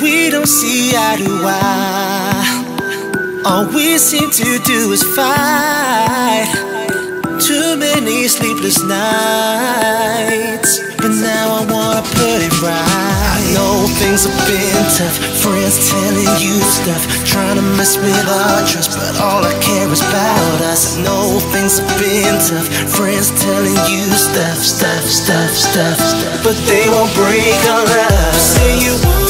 we don't see eye to eye. All we seem to do is fight. Too many sleepless nights. But now I wanna put it right. I know things have been tough. Friends telling you stuff. Trying to mess with our trust. But all I care is about us. I know things have been tough. Friends telling you stuff, stuff, stuff, stuff, stuff. But they won't break our love. Say you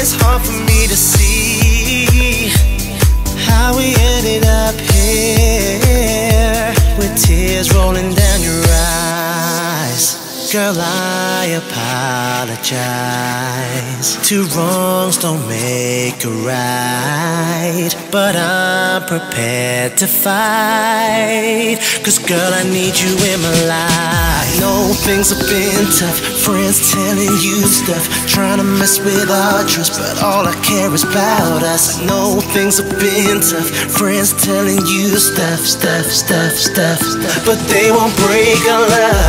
it's hard for me to see how we ended up here with tears rolling down your eyes. Girl, I apologize. Two wrongs don't make a right. But I'm prepared to fight. Cause, girl, I need you in my life. I know things have been tough. Friends telling you stuff. Trying to mess with our trust. But all I care is about us. I know things have been tough. Friends telling you stuff, stuff, stuff, stuff, stuff. But they won't break our love.